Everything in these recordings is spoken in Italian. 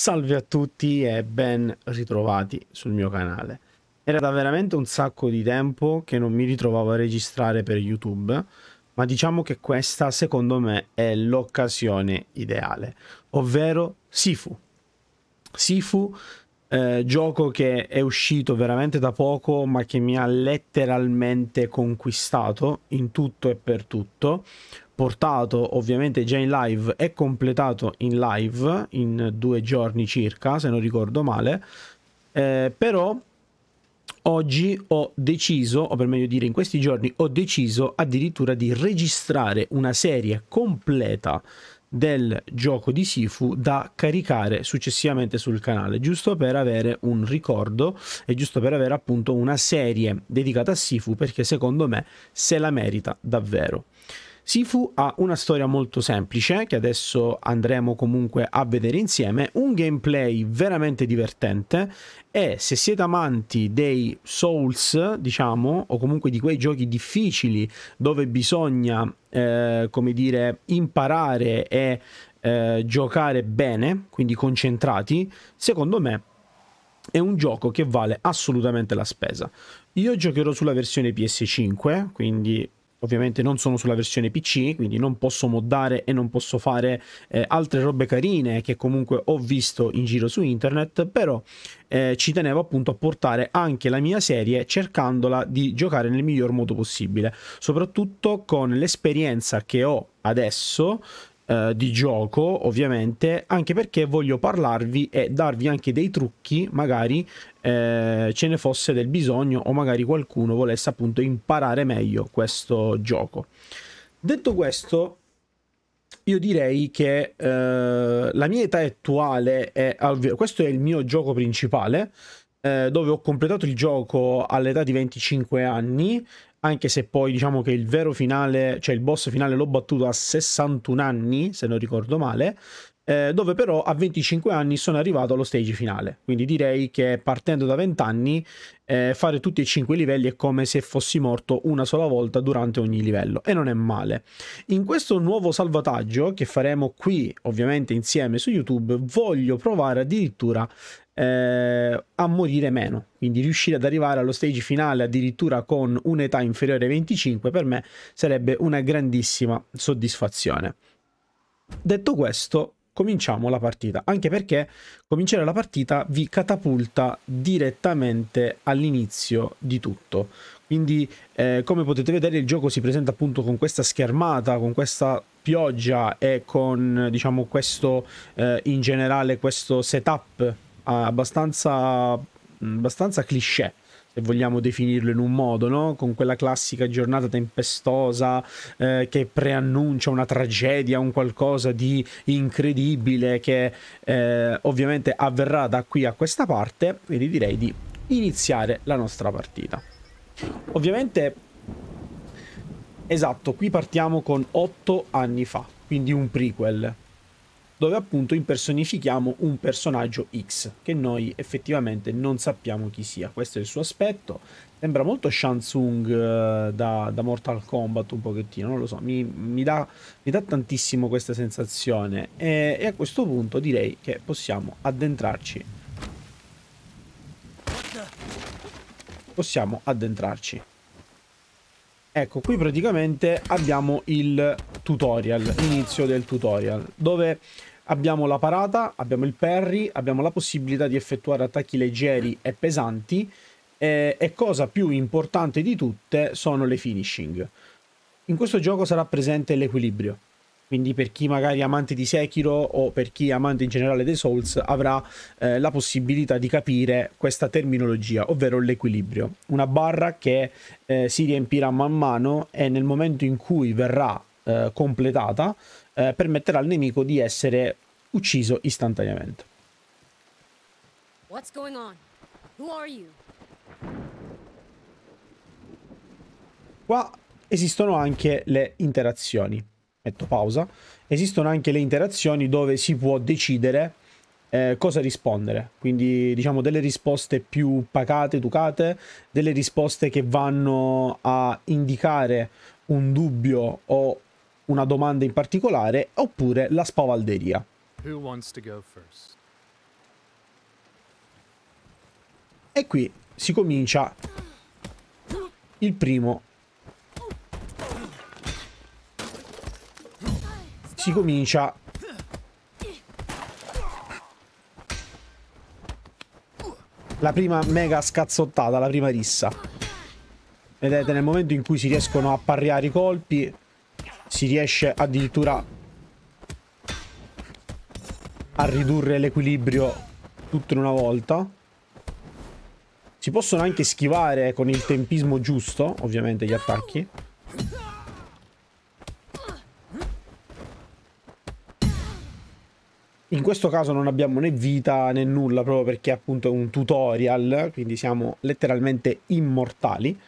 Salve a tutti e ben ritrovati sul mio canale. Era da veramente un sacco di tempo che non mi ritrovavo a registrare per YouTube, ma diciamo che questa secondo me è l'occasione ideale, ovvero Sifu. Sifu, eh, gioco che è uscito veramente da poco, ma che mi ha letteralmente conquistato in tutto e per tutto portato ovviamente già in live e completato in live in due giorni circa, se non ricordo male. Eh, però oggi ho deciso, o per meglio dire in questi giorni, ho deciso addirittura di registrare una serie completa del gioco di Sifu da caricare successivamente sul canale, giusto per avere un ricordo e giusto per avere appunto una serie dedicata a Sifu perché secondo me se la merita davvero. Sifu ha una storia molto semplice che adesso andremo comunque a vedere insieme, un gameplay veramente divertente e se siete amanti dei Souls, diciamo, o comunque di quei giochi difficili dove bisogna, eh, come dire, imparare e eh, giocare bene, quindi concentrati, secondo me è un gioco che vale assolutamente la spesa. Io giocherò sulla versione PS5, quindi ovviamente non sono sulla versione PC, quindi non posso moddare e non posso fare eh, altre robe carine che comunque ho visto in giro su internet, però eh, ci tenevo appunto a portare anche la mia serie cercandola di giocare nel miglior modo possibile, soprattutto con l'esperienza che ho adesso eh, di gioco, ovviamente, anche perché voglio parlarvi e darvi anche dei trucchi, magari eh, ce ne fosse del bisogno o magari qualcuno volesse appunto imparare meglio questo gioco. Detto questo, io direi che eh, la mia età attuale è questo è il mio gioco principale eh, dove ho completato il gioco all'età di 25 anni anche se poi diciamo che il vero finale, cioè il boss finale l'ho battuto a 61 anni, se non ricordo male, eh, dove però a 25 anni sono arrivato allo stage finale. Quindi direi che partendo da 20 anni eh, fare tutti e 5 livelli è come se fossi morto una sola volta durante ogni livello e non è male. In questo nuovo salvataggio che faremo qui ovviamente insieme su YouTube voglio provare addirittura eh, a morire meno. Quindi riuscire ad arrivare allo stage finale addirittura con un'età inferiore ai 25 per me sarebbe una grandissima soddisfazione. Detto questo, cominciamo la partita, anche perché cominciare la partita vi catapulta direttamente all'inizio di tutto. Quindi, eh, come potete vedere, il gioco si presenta appunto con questa schermata, con questa pioggia e con, diciamo, questo, eh, in generale, questo setup abbastanza, abbastanza cliché se vogliamo definirlo in un modo, no? con quella classica giornata tempestosa eh, che preannuncia una tragedia, un qualcosa di incredibile che eh, ovviamente avverrà da qui a questa parte, quindi direi di iniziare la nostra partita. Ovviamente, esatto, qui partiamo con 8 anni fa, quindi un prequel dove appunto impersonifichiamo un personaggio X che noi effettivamente non sappiamo chi sia. Questo è il suo aspetto. Sembra molto Shansung uh, da, da, Mortal Kombat un pochettino, non lo so, mi, mi, dà, mi dà, tantissimo questa sensazione e, e a questo punto direi che possiamo addentrarci. Possiamo addentrarci. Ecco, qui praticamente abbiamo il tutorial, l'inizio del tutorial, dove abbiamo la parata, abbiamo il parry, abbiamo la possibilità di effettuare attacchi leggeri e pesanti e, e cosa più importante di tutte sono le finishing. In questo gioco sarà presente l'equilibrio, quindi per chi magari è amante di Sekiro o per chi è amante in generale dei Souls avrà eh, la possibilità di capire questa terminologia, ovvero l'equilibrio. Una barra che eh, si riempirà man mano e nel momento in cui verrà eh, completata eh, permetterà al nemico di essere ucciso istantaneamente. What's going on? Who are you? Qua esistono anche le interazioni. Metto pausa. Esistono anche le interazioni dove si può decidere eh, cosa rispondere. Quindi diciamo delle risposte più pacate, educate, delle risposte che vanno a indicare un dubbio o una domanda in particolare, oppure la spavalderia. E qui si comincia il primo si comincia la prima mega scazzottata, la prima rissa. Vedete, nel momento in cui si riescono a parriare i colpi, si riesce addirittura a ridurre l'equilibrio tutto in una volta. Si possono anche schivare con il tempismo giusto, ovviamente, gli attacchi. In questo caso non abbiamo né vita né nulla proprio perché è appunto un tutorial, quindi siamo letteralmente immortali,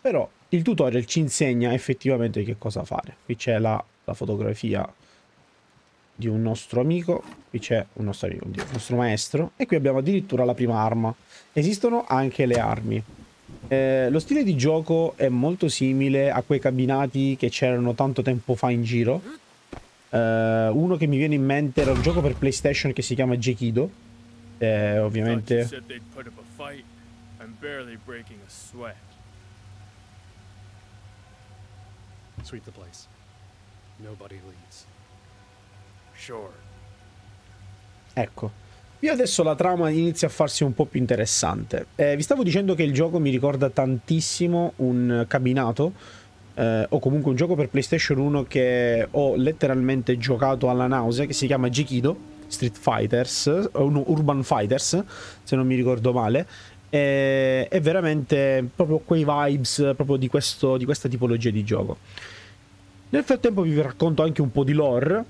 però il tutorial ci insegna effettivamente che cosa fare. Qui c'è la, la, fotografia di un nostro amico, qui c'è un nostro amico, un nostro maestro, e qui abbiamo addirittura la prima arma. Esistono anche le armi. Eh, lo stile di gioco è molto simile a quei cabinati che c'erano tanto tempo fa in giro, Uh, uno che mi viene in mente era un gioco per PlayStation che si chiama Jekido. Eh, ovviamente. Sweep the place. Nobody leaves. Sure. Ecco. Qui adesso la trama inizia a farsi un po' più interessante. Eh, vi stavo dicendo che il gioco mi ricorda tantissimo un cabinato eh, o comunque un gioco per PlayStation 1 che ho letteralmente giocato alla nausea, che si chiama Jikido, Street Fighters, o no, Urban Fighters, se non mi ricordo male. È, è veramente proprio quei vibes proprio di, questo, di questa tipologia di gioco. Nel frattempo vi racconto anche un po' di lore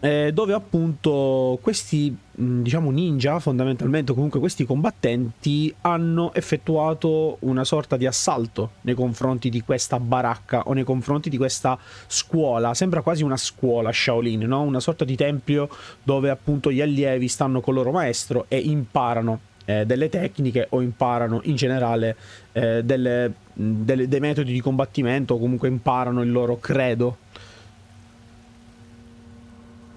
eh, dove appunto questi diciamo ninja fondamentalmente comunque questi combattenti hanno effettuato una sorta di assalto nei confronti di questa baracca o nei confronti di questa scuola sembra quasi una scuola Shaolin no? una sorta di tempio dove appunto gli allievi stanno con il loro maestro e imparano eh, delle tecniche o imparano in generale eh, delle, delle, dei metodi di combattimento o comunque imparano il loro credo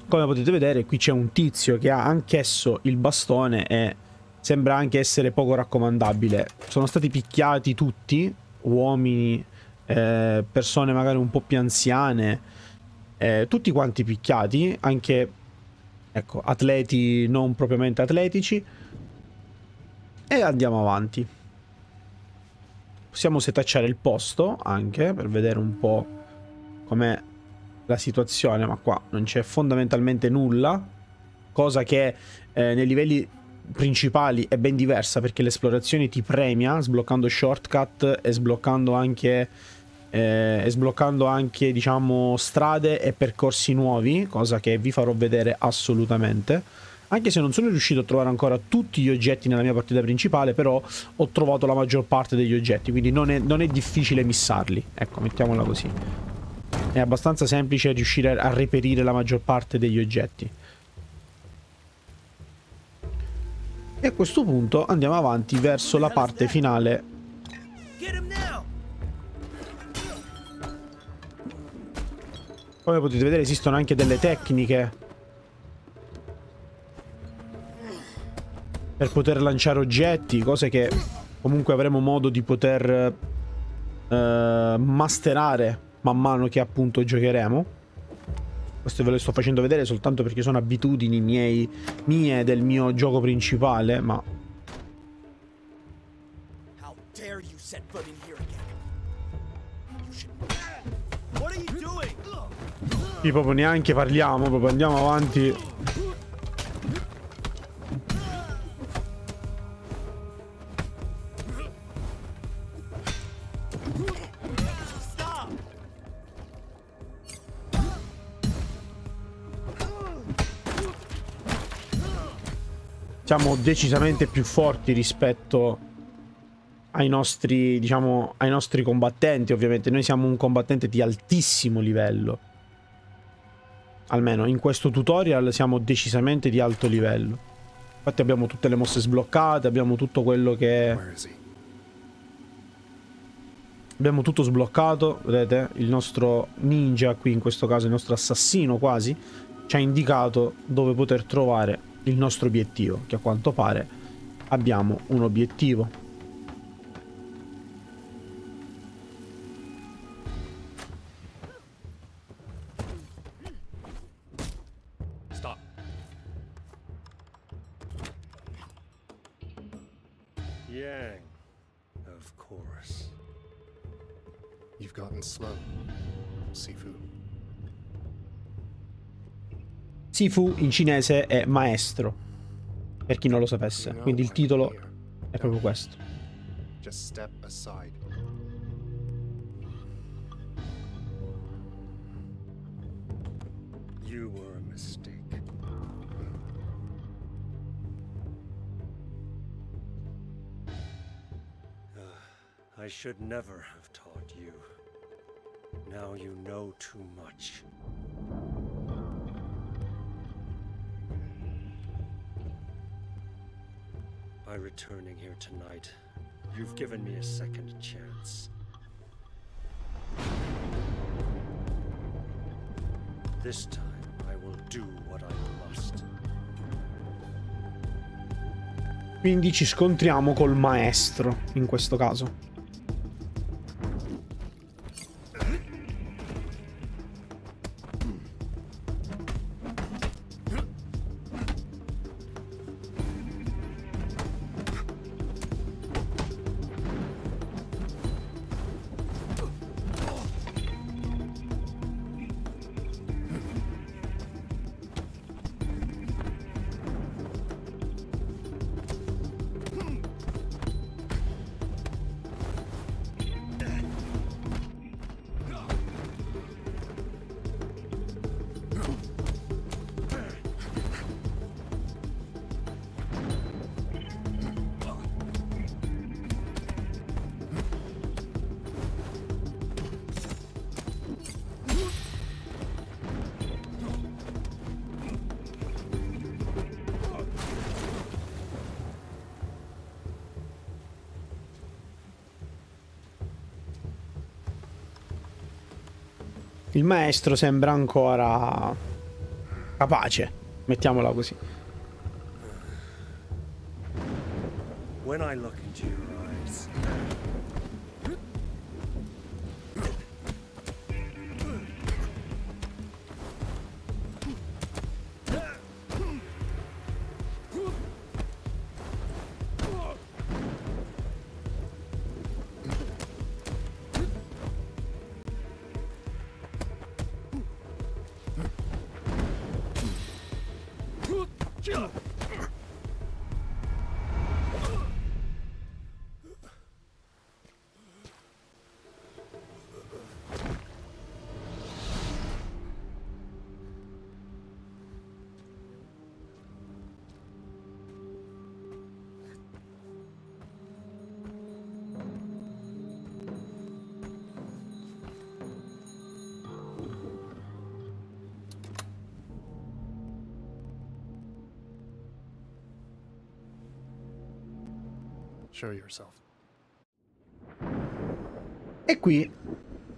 come potete vedere qui c'è un tizio che ha anch'esso il bastone e sembra anche essere poco raccomandabile. Sono stati picchiati tutti, uomini, eh, persone magari un po' più anziane, eh, tutti quanti picchiati, anche ecco, atleti non propriamente atletici. E andiamo avanti. Possiamo setacciare il posto anche per vedere un po' com'è la situazione, ma qua non c'è fondamentalmente nulla, cosa che eh, nei livelli principali è ben diversa perché l'esplorazione ti premia sbloccando shortcut e sbloccando anche eh, e sbloccando anche diciamo strade e percorsi nuovi cosa che vi farò vedere assolutamente anche se non sono riuscito a trovare ancora tutti gli oggetti nella mia partita principale però ho trovato la maggior parte degli oggetti quindi non è, non è difficile missarli ecco mettiamola così è abbastanza semplice riuscire a reperire la maggior parte degli oggetti. E a questo punto andiamo avanti verso la parte finale. Come potete vedere esistono anche delle tecniche per poter lanciare oggetti, cose che comunque avremo modo di poter uh, masterare man mano che appunto giocheremo. Questo ve lo sto facendo vedere soltanto perché sono abitudini miei, mie del mio gioco principale, ma... Qui proprio neanche parliamo, proprio andiamo avanti siamo decisamente più forti rispetto ai nostri, diciamo, ai nostri combattenti, ovviamente. Noi siamo un combattente di altissimo livello. Almeno in questo tutorial siamo decisamente di alto livello. Infatti abbiamo tutte le mosse sbloccate, abbiamo tutto quello che... Abbiamo tutto sbloccato, vedete? Il nostro ninja, qui in questo caso il nostro assassino quasi, ci ha indicato dove poter trovare il nostro obiettivo, che a quanto pare abbiamo un obiettivo. Sifu in cinese è maestro, per chi non lo sapesse. Quindi il titolo è proprio questo. Ah, I should never have taught you. Now you know too much. By returning here tonight, you've given me a second chance. This time, I will do what I must. Quindi ci scontriamo col maestro in questo caso. Il maestro sembra ancora capace, mettiamola così. E qui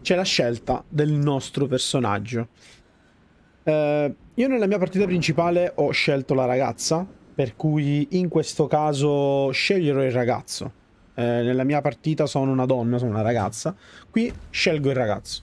c'è la scelta del nostro personaggio. Eh, io nella mia partita principale ho scelto la ragazza, per cui in questo caso sceglierò il ragazzo. Eh, nella mia partita sono una donna, sono una ragazza. Qui scelgo il ragazzo.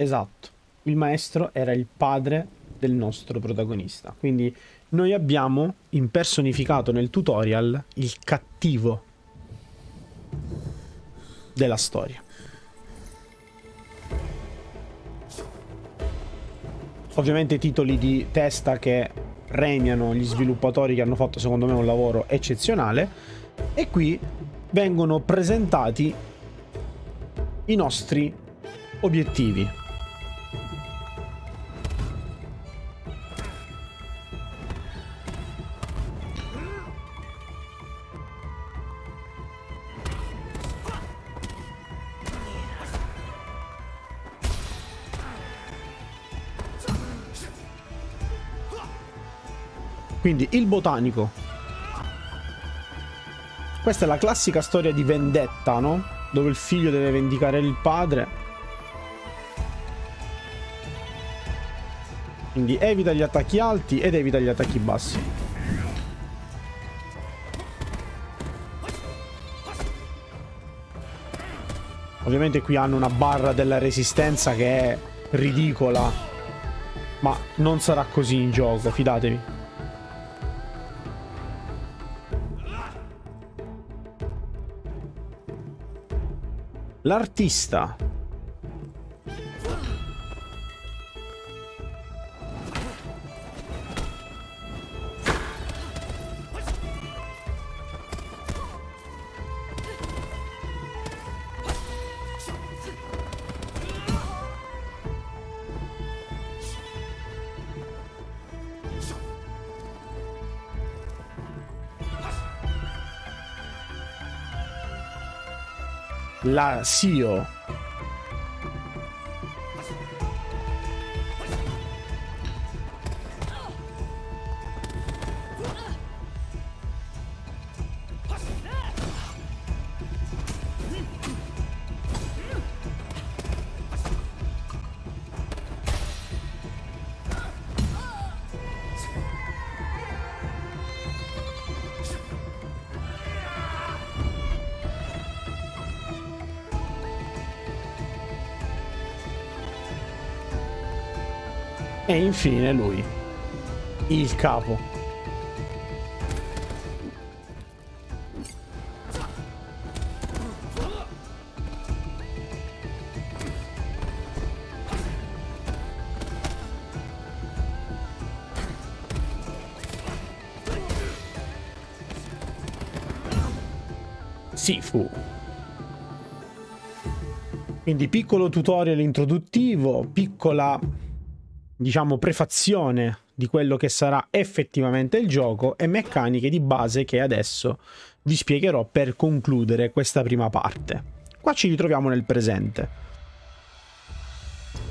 Esatto. Il maestro era il padre del nostro protagonista. Quindi noi abbiamo impersonificato nel tutorial il cattivo della storia. Ovviamente titoli di testa che premiano gli sviluppatori che hanno fatto secondo me un lavoro eccezionale e qui vengono presentati i nostri obiettivi. Quindi il botanico. Questa è la classica storia di vendetta, no? Dove il figlio deve vendicare il padre. Quindi evita gli attacchi alti ed evita gli attacchi bassi. Ovviamente qui hanno una barra della resistenza che è ridicola. Ma non sarà così in gioco, fidatevi. L'artista. La Infine lui, il capo. Sifu. Quindi piccolo tutorial introduttivo, piccola diciamo, prefazione di quello che sarà effettivamente il gioco e meccaniche di base che adesso vi spiegherò per concludere questa prima parte. Qua ci ritroviamo nel presente.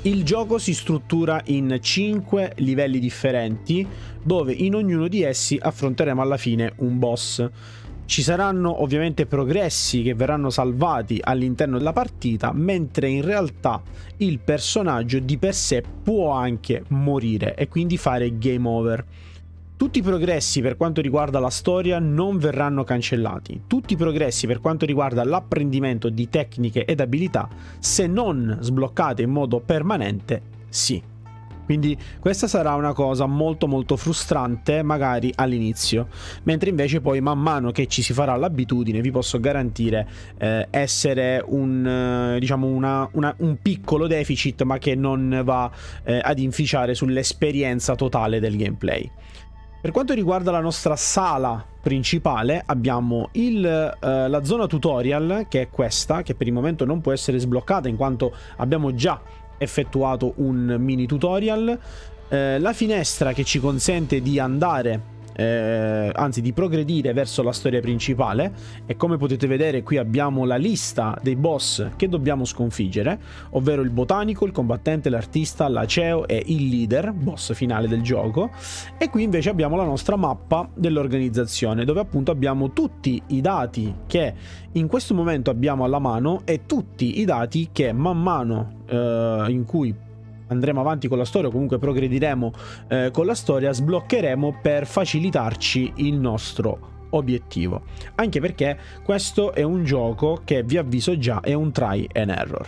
Il gioco si struttura in 5 livelli differenti, dove in ognuno di essi affronteremo alla fine un boss. Ci saranno ovviamente progressi che verranno salvati all'interno della partita, mentre in realtà il personaggio di per sé può anche morire e quindi fare game over. Tutti i progressi per quanto riguarda la storia non verranno cancellati. Tutti i progressi per quanto riguarda l'apprendimento di tecniche ed abilità, se non sbloccate in modo permanente, sì. Quindi questa sarà una cosa molto molto frustrante magari all'inizio, mentre invece poi man mano che ci si farà l'abitudine vi posso garantire eh, essere un, eh, diciamo una, una, un piccolo deficit ma che non va eh, ad inficiare sull'esperienza totale del gameplay. Per quanto riguarda la nostra sala principale abbiamo il, eh, la zona tutorial che è questa che per il momento non può essere sbloccata in quanto abbiamo già effettuato un mini tutorial. Eh, la finestra che ci consente di andare eh, anzi di progredire verso la storia principale. E come potete vedere qui abbiamo la lista dei boss che dobbiamo sconfiggere, ovvero il botanico, il combattente, l'artista, l'aceo e il leader, boss finale del gioco. E qui invece abbiamo la nostra mappa dell'organizzazione dove appunto abbiamo tutti i dati che in questo momento abbiamo alla mano e tutti i dati che man mano eh, in cui andremo avanti con la storia o comunque progrediremo eh, con la storia, sbloccheremo per facilitarci il nostro obiettivo. Anche perché questo è un gioco che vi avviso già è un try and error.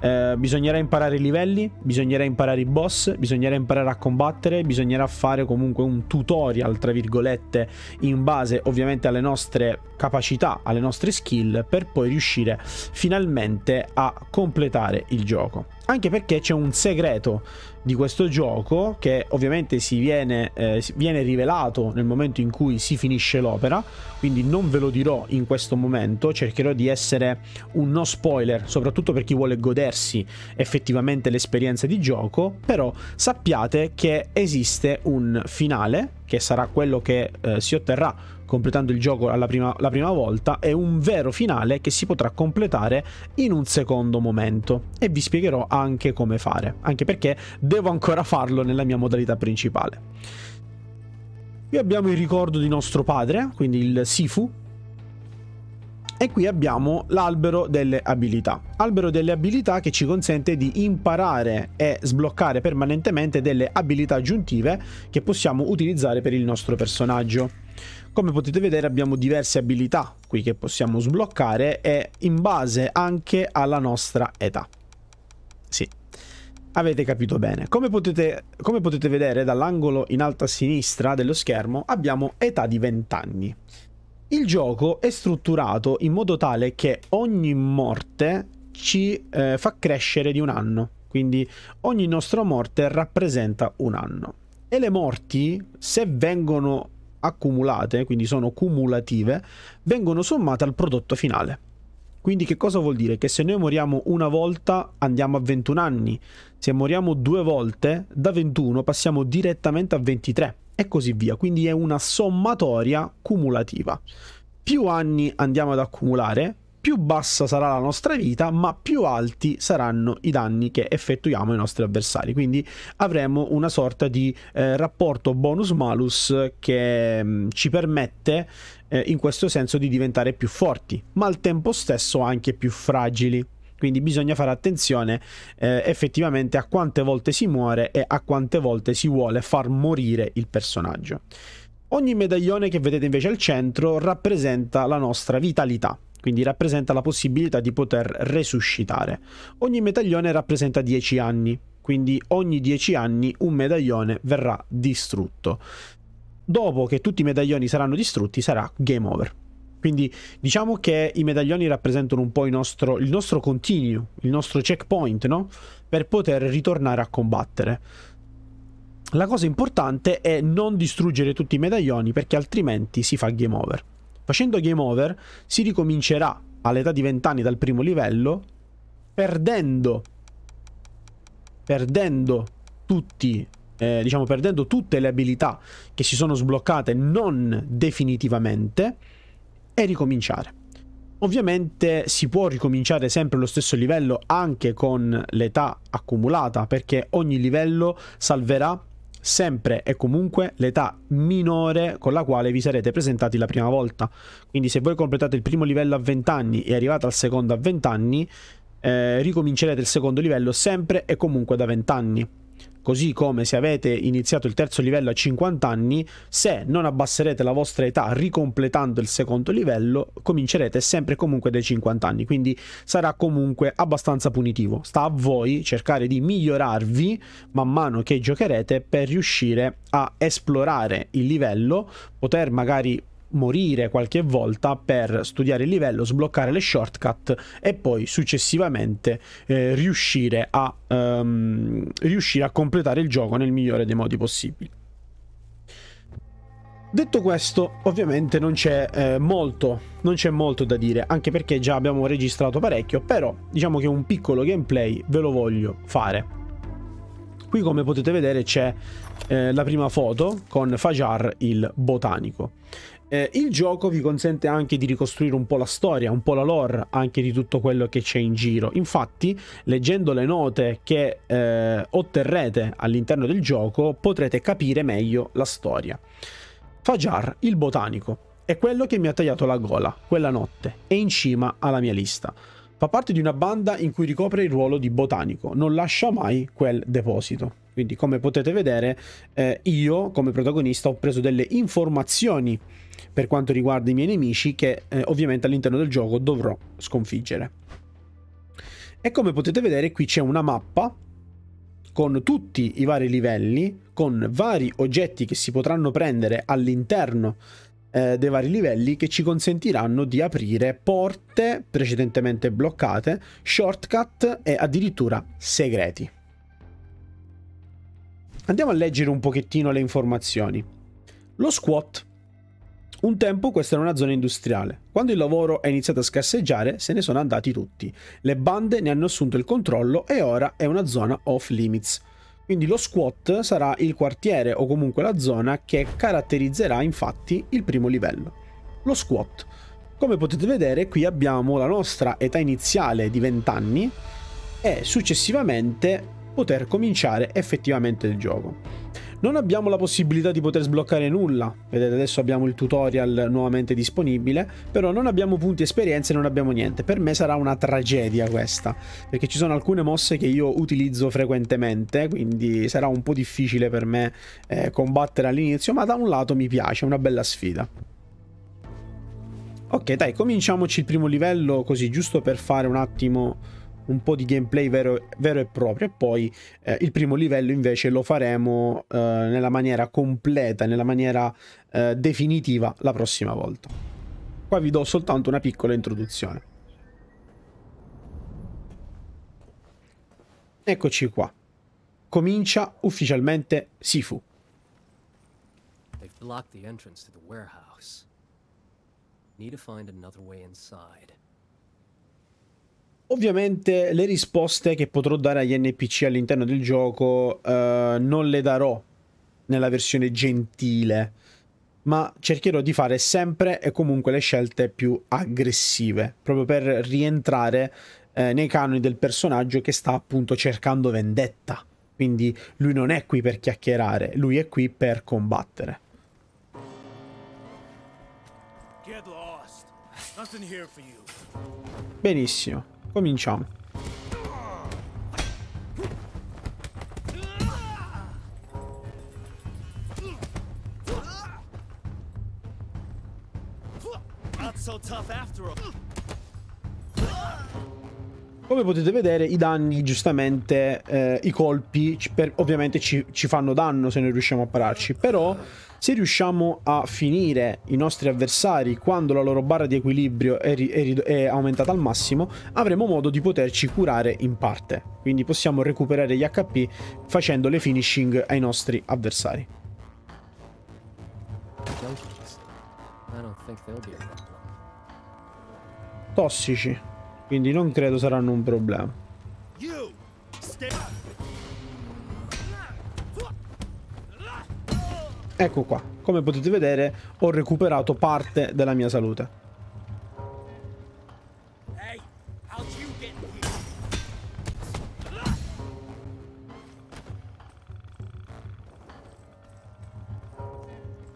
eh, bisognerà imparare i livelli, bisognerà imparare i boss, bisognerà imparare a combattere, bisognerà fare comunque un tutorial, tra virgolette, in base ovviamente alle nostre capacità, alle nostre skill, per poi riuscire finalmente a completare il gioco. Anche perché c'è un segreto di questo gioco che ovviamente si viene, eh, viene rivelato nel momento in cui si finisce l'opera, quindi non ve lo dirò in questo momento, cercherò di essere un no spoiler, soprattutto per chi vuole godersi effettivamente l'esperienza di gioco, però sappiate che esiste un finale, che sarà quello che eh, si otterrà completando il gioco prima, la prima volta, è un vero finale che si potrà completare in un secondo momento e vi spiegherò anche come fare, anche perché devo ancora farlo nella mia modalità principale. Qui abbiamo il ricordo di nostro padre, quindi il Sifu, e qui abbiamo l'albero delle abilità. Albero delle abilità che ci consente di imparare e sbloccare permanentemente delle abilità aggiuntive che possiamo utilizzare per il nostro personaggio. Come potete vedere abbiamo diverse abilità qui che possiamo sbloccare e in base anche alla nostra età. Sì, avete capito bene. Come potete, come potete vedere dall'angolo in alto a sinistra dello schermo abbiamo età di 20 anni. Il gioco è strutturato in modo tale che ogni morte ci eh, fa crescere di un anno. Quindi ogni nostra morte rappresenta un anno. E le morti, se vengono accumulate, quindi sono cumulative, vengono sommate al prodotto finale. Quindi che cosa vuol dire? Che se noi moriamo una volta andiamo a 21 anni, se moriamo due volte da 21 passiamo direttamente a 23 e così via. Quindi è una sommatoria cumulativa. Più anni andiamo ad accumulare, più bassa sarà la nostra vita, ma più alti saranno i danni che effettuiamo ai nostri avversari. Quindi avremo una sorta di eh, rapporto bonus-malus che mh, mm, ci permette eh, in questo senso di diventare più forti, ma al tempo stesso anche più fragili. Quindi bisogna fare attenzione eh, effettivamente a quante volte si muore e a quante volte si vuole far morire il personaggio. Ogni medaglione che vedete invece al centro rappresenta la nostra vitalità quindi rappresenta la possibilità di poter resuscitare. Ogni medaglione rappresenta 10 anni, quindi ogni 10 anni un medaglione verrà distrutto. Dopo che tutti i medaglioni saranno distrutti sarà game over. Quindi diciamo che i medaglioni rappresentano un po' il nostro, il nostro continue, il nostro checkpoint, no? Per poter ritornare a combattere. La cosa importante è non distruggere tutti i medaglioni perché altrimenti si fa game over. Facendo game over si ricomincerà all'età di 20 anni dal primo livello, perdendo, perdendo tutti, eh, diciamo perdendo tutte le abilità che si sono sbloccate non definitivamente e ricominciare. Ovviamente si può ricominciare sempre allo stesso livello anche con l'età accumulata perché ogni livello salverà sempre e comunque l'età minore con la quale vi sarete presentati la prima volta. Quindi se voi completate il primo livello a 20 anni e arrivate al secondo a 20 anni, eh, ricomincerete il secondo livello sempre e comunque da 20 anni. Così come se avete iniziato il terzo livello a 50 anni, se non abbasserete la vostra età ricompletando il secondo livello, comincerete sempre comunque dai 50 anni, quindi sarà comunque abbastanza punitivo. Sta a voi cercare di migliorarvi man mano che giocherete per riuscire a esplorare il livello, poter magari morire qualche volta per studiare il livello, sbloccare le shortcut e poi successivamente eh, riuscire, a, um, riuscire a completare il gioco nel migliore dei modi possibili. Detto questo, ovviamente non c'è eh, molto, non c'è molto da dire, anche perché già abbiamo registrato parecchio, però diciamo che un piccolo gameplay ve lo voglio fare. Qui come potete vedere c'è eh, la prima foto con Fajar il botanico. Eh, il gioco vi consente anche di ricostruire un po' la storia, un po' la lore anche di tutto quello che c'è in giro. Infatti, leggendo le note che eh, otterrete all'interno del gioco, potrete capire meglio la storia. Fajar, il botanico, è quello che mi ha tagliato la gola quella notte, è in cima alla mia lista. Fa parte di una banda in cui ricopre il ruolo di botanico, non lascia mai quel deposito. Quindi, come potete vedere, eh, io come protagonista ho preso delle informazioni per quanto riguarda i miei nemici che eh, ovviamente all'interno del gioco dovrò sconfiggere. E come potete vedere qui c'è una mappa con tutti i vari livelli, con vari oggetti che si potranno prendere all'interno eh, dei vari livelli che ci consentiranno di aprire porte precedentemente bloccate, shortcut e addirittura segreti. Andiamo a leggere un pochettino le informazioni. Lo squat. Un tempo questa era una zona industriale. Quando il lavoro è iniziato a scarseggiare, se ne sono andati tutti. Le bande ne hanno assunto il controllo e ora è una zona off limits. Quindi lo squat sarà il quartiere o comunque la zona che caratterizzerà infatti il primo livello. Lo squat. Come potete vedere qui abbiamo la nostra età iniziale di 20 anni e successivamente poter cominciare effettivamente il gioco. Non abbiamo la possibilità di poter sbloccare nulla, vedete adesso abbiamo il tutorial nuovamente disponibile, però non abbiamo punti esperienza e non abbiamo niente. Per me sarà una tragedia questa, perché ci sono alcune mosse che io utilizzo frequentemente, quindi sarà un po' difficile per me eh, combattere all'inizio, ma da un lato mi piace, è una bella sfida. Ok dai, cominciamoci il primo livello così, giusto per fare un attimo un po' di gameplay vero, vero e proprio e poi eh, il primo livello invece lo faremo eh, nella maniera completa, nella maniera eh, definitiva la prossima volta. Qua vi do soltanto una piccola introduzione. Eccoci qua. Comincia ufficialmente Sifu. They've blocked the entrance to the warehouse. Need to find another way inside. Ovviamente le risposte che potrò dare agli NPC all'interno del gioco eh, non le darò nella versione gentile, ma cercherò di fare sempre e comunque le scelte più aggressive, proprio per rientrare eh, nei canoni del personaggio che sta appunto cercando vendetta. Quindi lui non è qui per chiacchierare, lui è qui per combattere. Benissimo. Cominciamo. Come potete vedere i danni, giustamente, eh, i colpi, per, ovviamente ci, ci fanno danno se noi riusciamo a pararci, però se riusciamo a finire i nostri avversari quando la loro barra di equilibrio è, è, è, aumentata al massimo, avremo modo di poterci curare in parte. Quindi possiamo recuperare gli HP facendo le finishing ai nostri avversari. Tossici, quindi non credo saranno un problema. Ecco qua, come potete vedere ho recuperato parte della mia salute.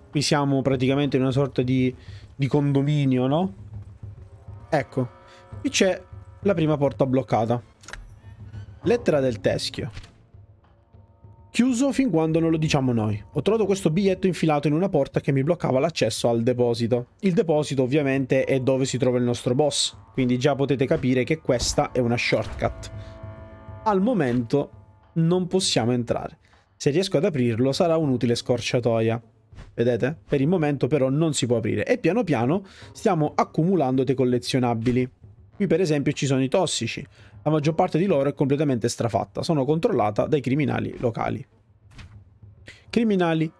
Qui siamo praticamente in una sorta di, di condominio, no? Ecco, qui c'è la prima porta bloccata. Lettera del teschio. Chiuso fin quando non lo diciamo noi. Ho trovato questo biglietto infilato in una porta che mi bloccava l'accesso al deposito. Il deposito ovviamente è dove si trova il nostro boss, quindi già potete capire che questa è una shortcut. Al momento non possiamo entrare. Se riesco ad aprirlo sarà un'utile scorciatoia. Vedete? Per il momento però non si può aprire e piano piano stiamo accumulando dei collezionabili. Qui per esempio ci sono i tossici, la maggior parte di loro è completamente strafatta, sono controllata dai criminali locali. Criminali,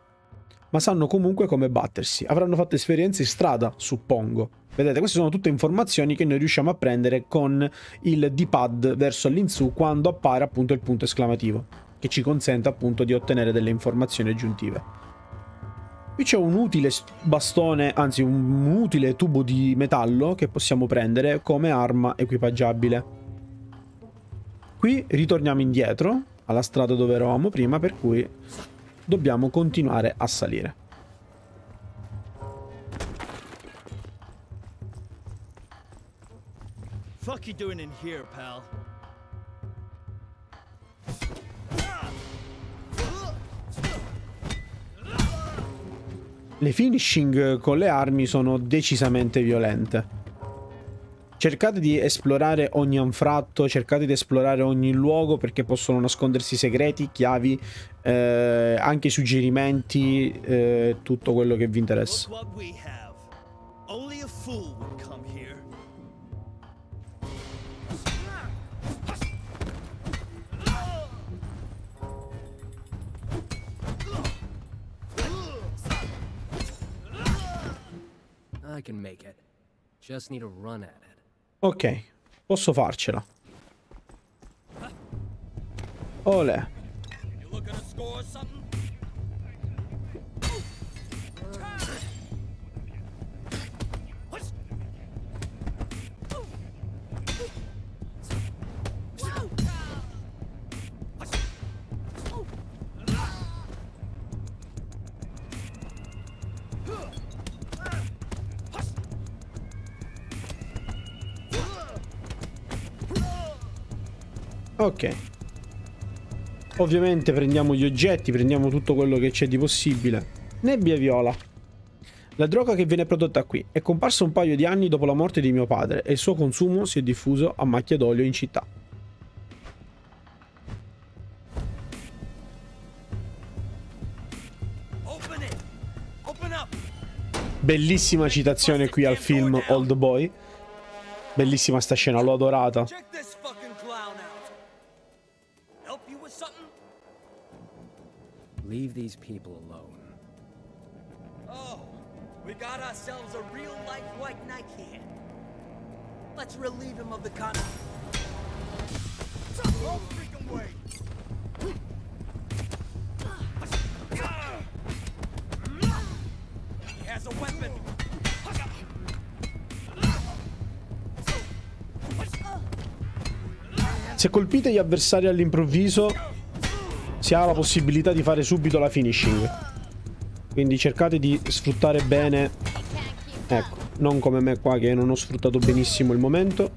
ma sanno comunque come battersi, avranno fatto esperienze in strada, suppongo. Vedete, queste sono tutte informazioni che noi riusciamo a prendere con il D-pad verso all'insù quando appare appunto il punto esclamativo, che ci consente appunto di ottenere delle informazioni aggiuntive. Qui c'è un utile bastone, anzi un utile tubo di metallo che possiamo prendere come arma equipaggiabile. Qui ritorniamo indietro alla strada dove eravamo prima, per cui dobbiamo continuare a salire. Fuck you doing in here, pal? Le finishing con le armi sono decisamente violente. Cercate di esplorare ogni anfratto, cercate di esplorare ogni luogo perché possono nascondersi segreti, chiavi, eh, anche suggerimenti, eh, tutto quello che vi interessa. I can make it. Just need a run at. Ok, posso farcela. Ole. Ok. Ovviamente prendiamo gli oggetti, prendiamo tutto quello che c'è di possibile. Nebbia viola. La droga che viene prodotta qui è comparsa un paio di anni dopo la morte di mio padre e il suo consumo si è diffuso a macchia d'olio in città. Bellissima citazione qui al film Old Boy. Bellissima sta scena, l'ho adorata. Leave these people alone. Oh, we got ourselves a real life white knight here. Let's relieve him of the con. No freaking way. He has a weapon. Se colpite gli avversari all'improvviso si ha la possibilità di fare subito la finishing. Quindi cercate di sfruttare bene. Ecco, non come me qua che non ho sfruttato benissimo il momento.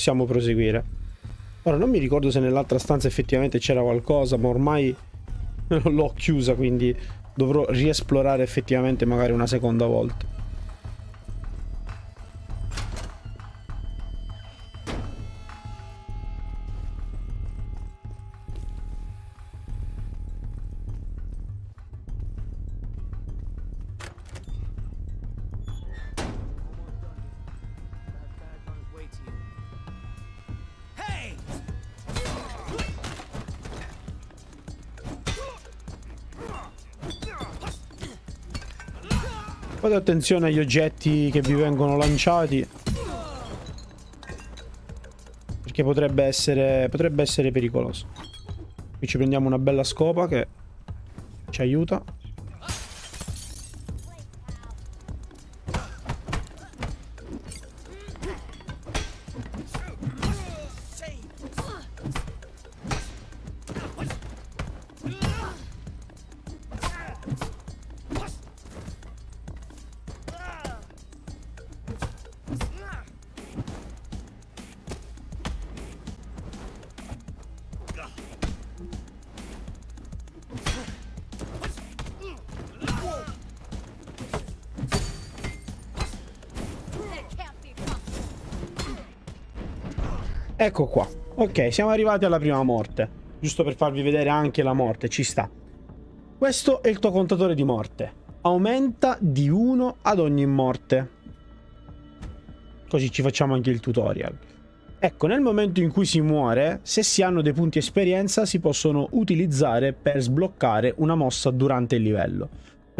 Possiamo proseguire. Ora non mi ricordo se nell'altra stanza effettivamente c'era qualcosa, ma ormai l'ho chiusa, quindi dovrò riesplorare effettivamente magari una seconda volta. Attenzione agli oggetti che vi vengono lanciati. Perché potrebbe essere, potrebbe essere pericoloso. Qui ci prendiamo una bella scopa che ci aiuta. Ecco qua. Ok, siamo arrivati alla prima morte. Giusto per farvi vedere anche la morte, ci sta. Questo è il tuo contatore di morte. Aumenta di 1 ad ogni morte. Così ci facciamo anche il tutorial. Ecco, nel momento in cui si muore, se si hanno dei punti esperienza si possono utilizzare per sbloccare una mossa durante il livello.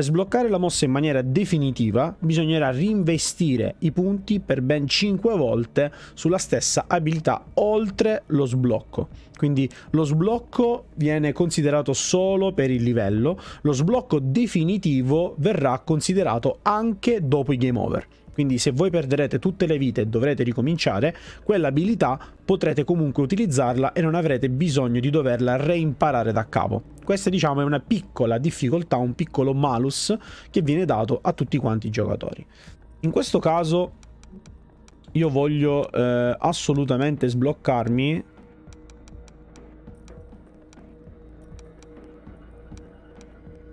Per sbloccare la mossa in maniera definitiva bisognerà reinvestire i punti per ben 5 volte sulla stessa abilità oltre lo sblocco. Quindi lo sblocco viene considerato solo per il livello, lo sblocco definitivo verrà considerato anche dopo i game over. Quindi se voi perderete tutte le vite e dovrete ricominciare, quell'abilità potrete comunque utilizzarla e non avrete bisogno di doverla reimparare da capo. Questa diciamo è una piccola difficoltà, un piccolo malus che viene dato a tutti quanti i giocatori. In questo caso io voglio eh, assolutamente sbloccarmi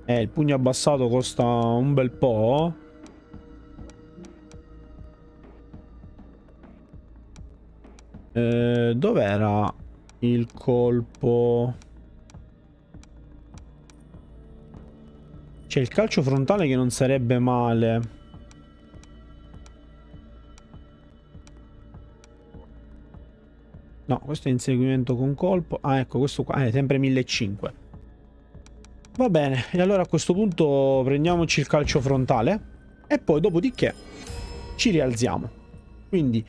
Eh, il pugno abbassato costa un bel po'. Eh, Dov'era il colpo? C'è il calcio frontale che non sarebbe male. No, questo è inseguimento con colpo. Ah, ecco, questo qua è sempre 1500. Va bene, e allora a questo punto prendiamoci il calcio frontale e poi dopodiché ci rialziamo. Quindi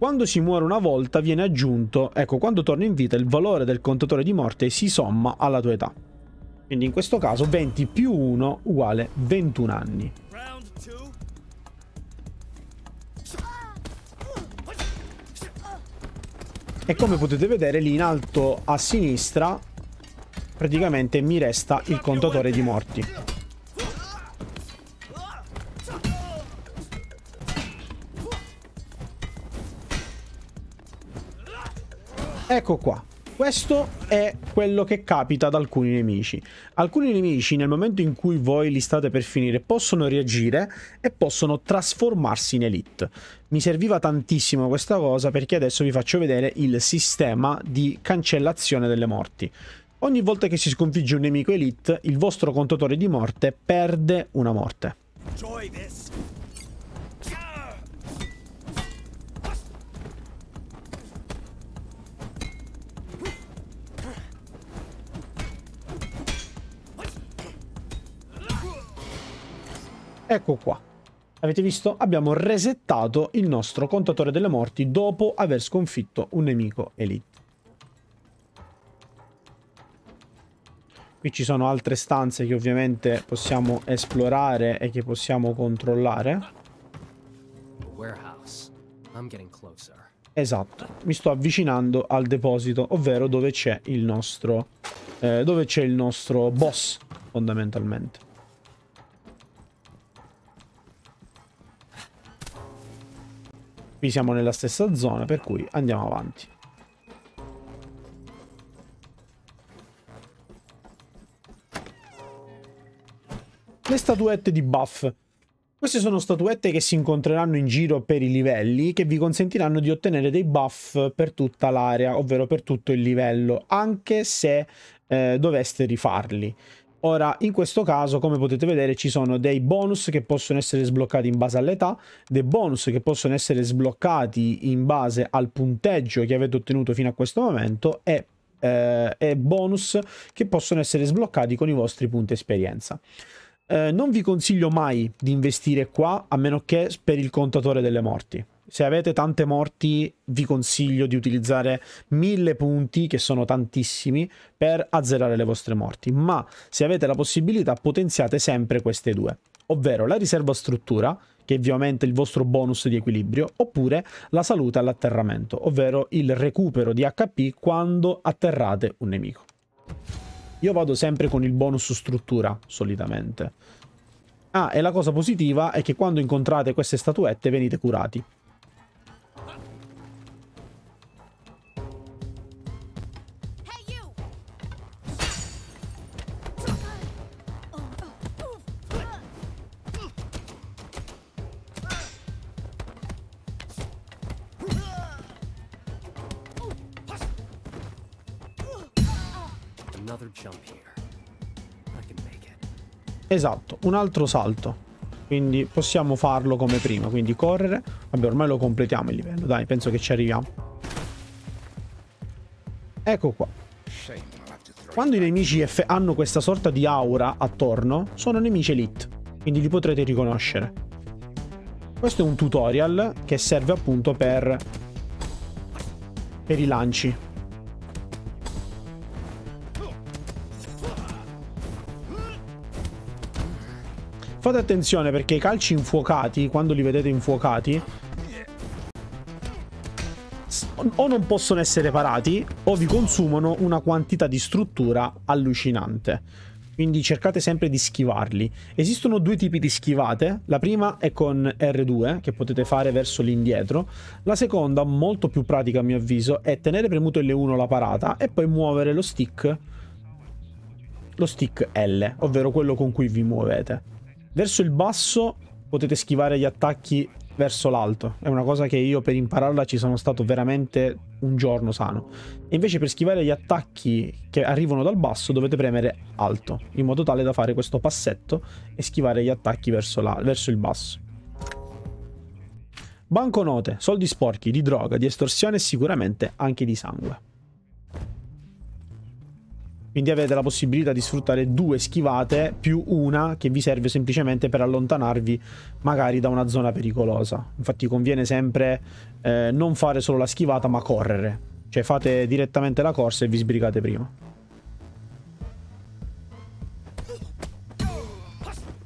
quando si muore una volta viene aggiunto, ecco, quando torna in vita il valore del contatore di morte si somma alla tua età. Quindi in questo caso 20 più 1 uguale 21 anni. E come potete vedere lì in alto a sinistra praticamente mi resta il contatore di morti. Ecco qua. Questo è quello che capita ad alcuni nemici. Alcuni nemici nel momento in cui voi li state per finire possono reagire e possono trasformarsi in elite. Mi serviva tantissimo questa cosa perché adesso vi faccio vedere il sistema di cancellazione delle morti. Ogni volta che si sconfigge un nemico elite, il vostro contatore di morte perde una morte. Ecco qua. Avete visto? Abbiamo resettato il nostro contatore delle morti dopo aver sconfitto un nemico elite. Qui ci sono altre stanze che ovviamente possiamo esplorare e che possiamo controllare. Esatto, mi sto avvicinando al deposito, ovvero dove c'è il nostro eh, dove c'è il nostro boss fondamentalmente. Qui siamo nella stessa zona, per cui andiamo avanti. Le statuette di buff. Queste sono statuette che si incontreranno in giro per i livelli che vi consentiranno di ottenere dei buff per tutta l'area, ovvero per tutto il livello, anche se eh, doveste rifarli. Ora, in questo caso, come potete vedere, ci sono dei bonus che possono essere sbloccati in base all'età, dei bonus che possono essere sbloccati in base al punteggio che avete ottenuto fino a questo momento e, eh, e bonus che possono essere sbloccati con i vostri punti esperienza. Eh, non vi consiglio mai di investire qua, a meno che per il contatore delle morti. Se avete tante morti, vi consiglio di utilizzare mille punti, che sono tantissimi, per azzerare le vostre morti. Ma se avete la possibilità, potenziate sempre queste due. Ovvero la riserva struttura, che vi aumenta il vostro bonus di equilibrio, oppure la salute all'atterramento, ovvero il recupero di HP quando atterrate un nemico. Io vado sempre con il bonus struttura, solitamente. Ah, e la cosa positiva è che quando incontrate queste statuette venite curati. Esatto, un altro salto. Quindi possiamo farlo come prima, quindi correre. Vabbè, ormai lo completiamo il livello, dai, penso che ci arriviamo. Ecco qua. Quando i nemici F hanno questa sorta di aura attorno, sono nemici elite. quindi li potrete riconoscere. Questo è un tutorial che serve appunto per, per i lanci. Fate attenzione perché i calci infuocati, quando li vedete infuocati, o non possono essere parati o vi consumano una quantità di struttura allucinante. Quindi cercate sempre di schivarli. Esistono due tipi di schivate. La prima è con R2, che potete fare verso l'indietro. La seconda, molto più pratica a mio avviso, è tenere premuto L1 la parata e poi muovere lo stick, lo stick L, ovvero quello con cui vi muovete. Verso il basso potete schivare gli attacchi verso l'alto. È una cosa che io per impararla ci sono stato veramente un giorno sano. E invece per schivare gli attacchi che arrivano dal basso dovete premere alto, in modo tale da fare questo passetto e schivare gli attacchi verso, la, verso il basso. Banconote, soldi sporchi, di droga, di estorsione e sicuramente anche di sangue. Quindi avete la possibilità di sfruttare due schivate più una che vi serve semplicemente per allontanarvi magari da una zona pericolosa. Infatti conviene sempre eh, non fare solo la schivata ma correre. Cioè fate direttamente la corsa e vi sbrigate prima.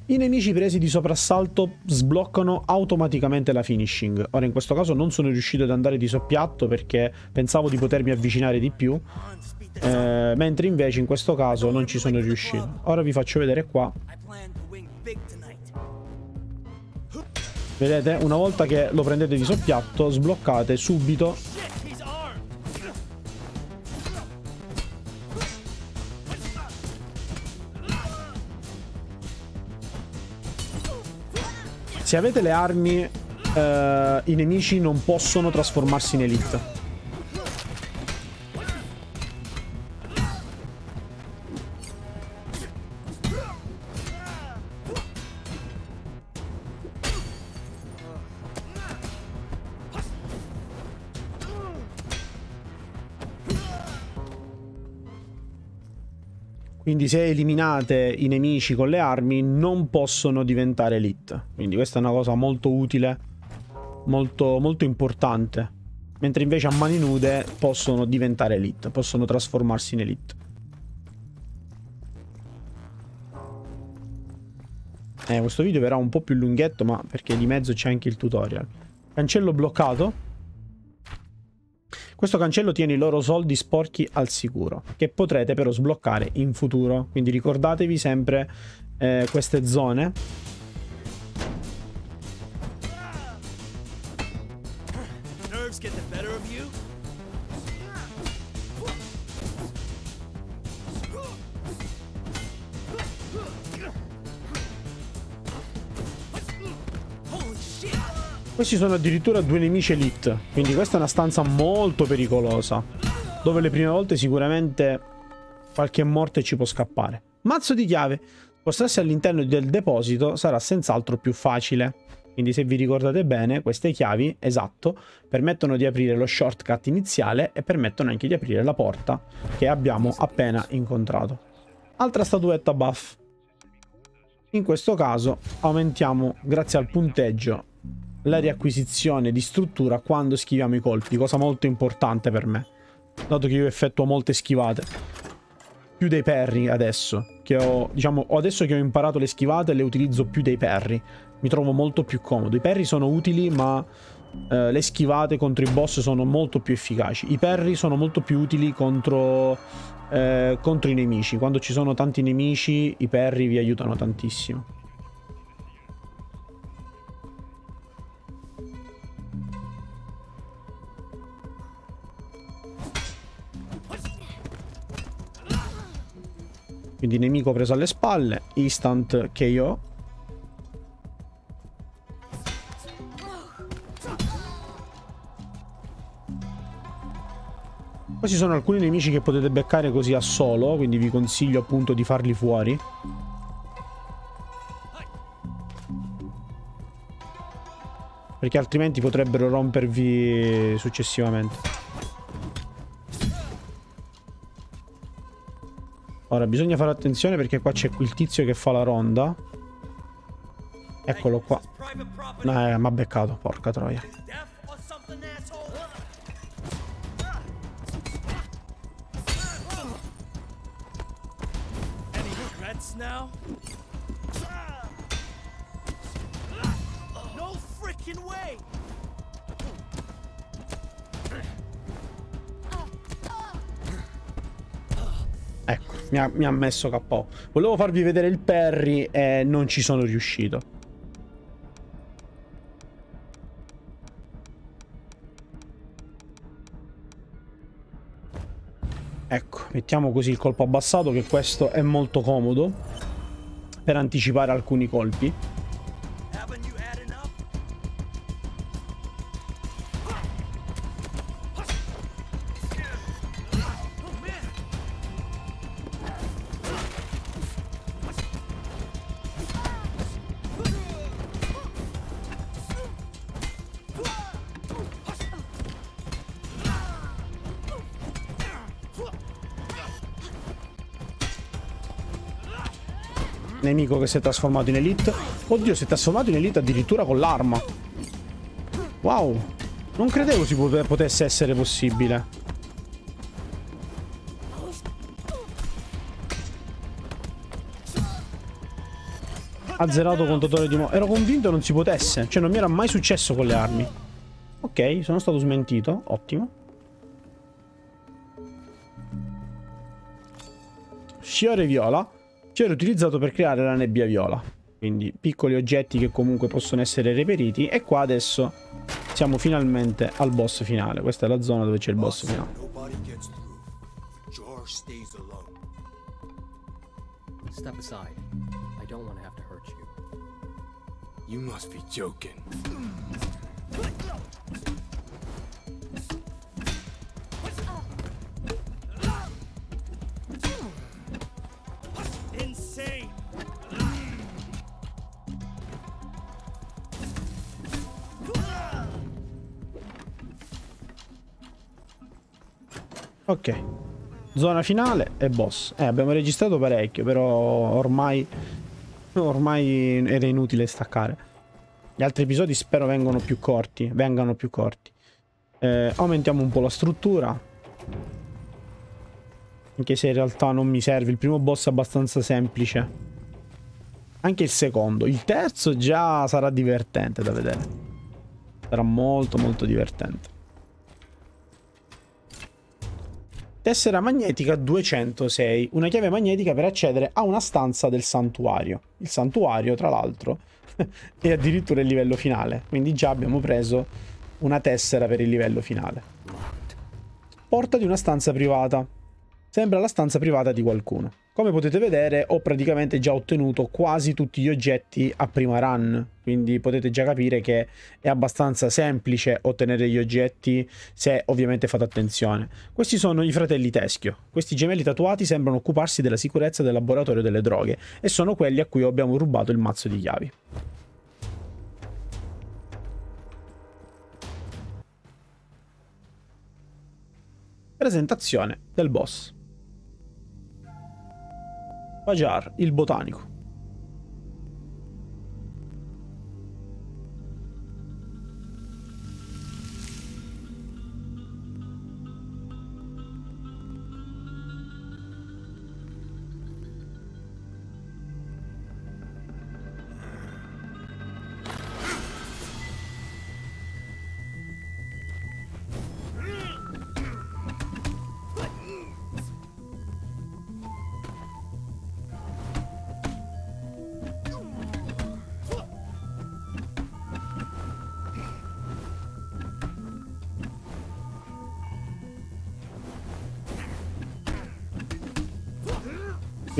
I nemici presi di soprassalto sbloccano automaticamente la finishing. Ora in questo caso non sono riuscito ad andare di soppiatto perché pensavo di potermi avvicinare di più eh, mentre invece in questo caso non ci sono riuscito. Ora vi faccio vedere qua. Vedete, una volta che lo prendete di soppiatto, sbloccate subito Se avete le armi, eh, i nemici non possono trasformarsi in elite. Quindi se eliminate i nemici con le armi non possono diventare elite. Quindi questa è una cosa molto utile, molto, molto importante. Mentre invece a mani nude possono diventare elite, possono trasformarsi in elite. Eh, questo video verrà un po' più lunghetto, ma perché di mezzo c'è anche il tutorial. Cancello bloccato. Questo cancello tiene i loro soldi sporchi al sicuro, che potrete però sbloccare in futuro. Quindi ricordatevi sempre eh, queste zone. Questi sono addirittura due nemici elite, quindi questa è una stanza molto pericolosa, dove le prime volte sicuramente qualche morte ci può scappare. Mazzo di chiave. Spostarsi all'interno del deposito sarà senz'altro più facile. Quindi se vi ricordate bene, queste chiavi, esatto, permettono di aprire lo shortcut iniziale e permettono anche di aprire la porta che abbiamo appena incontrato. Altra statuetta buff. In questo caso aumentiamo, grazie al punteggio, la riacquisizione di struttura quando schiviamo i colpi, cosa molto importante per me, dato che io effettuo molte schivate. Più dei perri adesso, che ho, diciamo, adesso che ho imparato le schivate le utilizzo più dei perri, mi trovo molto più comodo. I perri sono utili ma eh, le schivate contro i boss sono molto più efficaci. I perri sono molto più utili contro, eh, contro i nemici, quando ci sono tanti nemici i perri vi aiutano tantissimo. Quindi nemico preso alle spalle, instant KO. Questi sono alcuni nemici che potete beccare così a solo, quindi vi consiglio appunto di farli fuori. Perché altrimenti potrebbero rompervi successivamente. Ora bisogna fare attenzione perché qua c'è quel tizio che fa la ronda Eccolo qua. Eh, mi ha beccato, porca troia. Mi ha, mi ha messo KO. Volevo farvi vedere il parry e non ci sono riuscito. Ecco, mettiamo così il colpo abbassato che questo è molto comodo per anticipare alcuni colpi. Nemico che si è trasformato in elite. Oddio, si è trasformato in elite addirittura con l'arma. Wow. Non credevo si pote- potesse essere possibile. Ha zerato contatore di mo. Ero convinto non si potesse. Cioè, non mi era mai successo con le armi. Ok, sono stato smentito. Ottimo. Fiore viola. Fiore utilizzato per creare la nebbia viola. Quindi piccoli oggetti che comunque possono essere reperiti. E qua adesso siamo finalmente al boss finale. Questa è la zona dove c'è il boss finale. Step aside. I don't want to have to hurt you. You must be joking. Insane! Ok. Zona finale e boss. Eh, abbiamo registrato parecchio, però ormai... Ormai era inutile staccare. Gli altri episodi spero vengano più corti. Vengano più corti. Eh, aumentiamo un po' la struttura. Anche se in realtà non mi serve. Il primo boss è abbastanza semplice. Anche il secondo. Il terzo già sarà divertente da vedere. Sarà molto molto divertente. Tessera magnetica 206, una chiave magnetica per accedere a una stanza del santuario. Il santuario, tra l'altro, è addirittura il livello finale, quindi già abbiamo preso una tessera per il livello finale. Porta di una stanza privata. Sembra la stanza privata di qualcuno. Come potete vedere ho praticamente già ottenuto quasi tutti gli oggetti a prima run, quindi potete già capire che è abbastanza semplice ottenere gli oggetti se ovviamente fate attenzione. Questi sono i fratelli Teschio. Questi gemelli tatuati sembrano occuparsi della sicurezza del laboratorio delle droghe e sono quelli a cui abbiamo rubato il mazzo di chiavi. Presentazione del boss. Fajar, il botanico.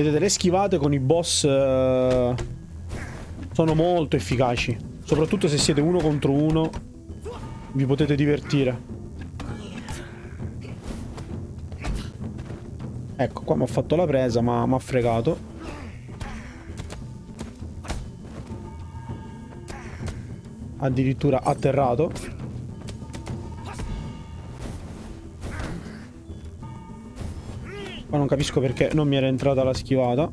Vedete, le schivate con i boss eh, sono molto efficaci. Soprattutto se siete uno contro uno, vi potete divertire. Ecco, qua mi ha fatto la presa, ma mi ha fregato. Addirittura atterrato. Qua non capisco perché non mi era entrata la schivata.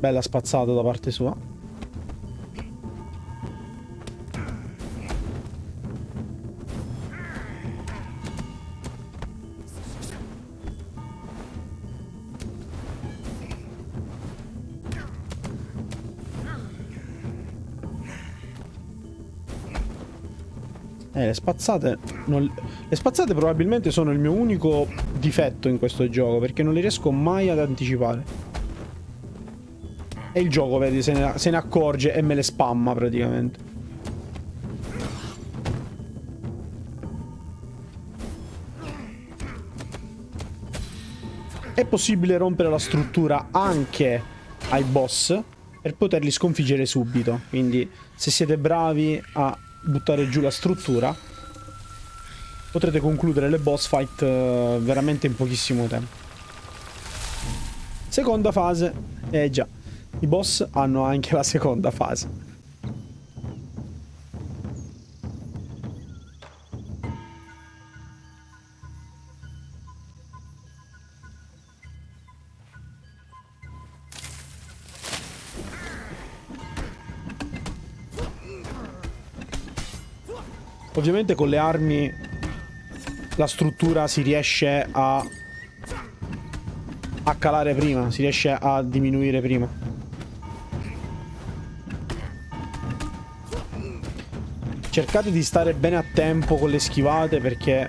Bella spazzata da parte sua. Le spazzate. non- Le spazzate probabilmente sono il mio unico difetto in questo gioco. Perché non li riesco mai ad anticipare. E il gioco, vedi, se ne, se ne accorge e me le spamma praticamente. È possibile rompere la struttura anche ai boss per poterli sconfiggere subito. Quindi se siete bravi a buttare giù la struttura potrete concludere le boss fight eh, veramente in pochissimo tempo. Seconda fase. Eh già, i boss hanno anche la seconda fase. Ovviamente con le armi la struttura si riesce a a calare prima, si riesce a diminuire prima. Cercate di stare bene a tempo con le schivate perché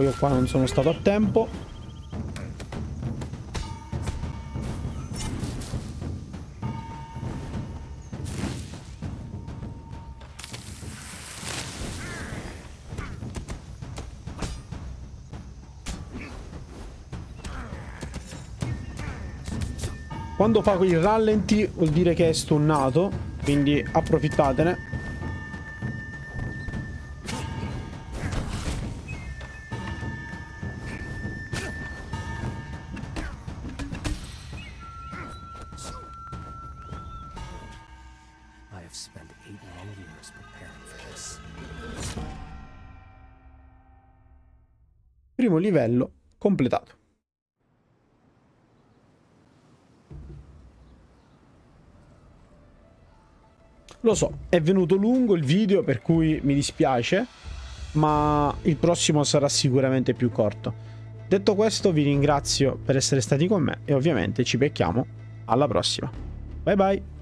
Ecco, io qua non sono stato a tempo. Quando fa il rallenti vuol dire che è stunnato, quindi approfittatene. Livello completato. Lo so, è venuto lungo il video per cui mi dispiace, ma il prossimo sarà sicuramente più corto. Detto questo vi ringrazio per essere stati con me e ovviamente ci becchiamo alla prossima. Bye bye!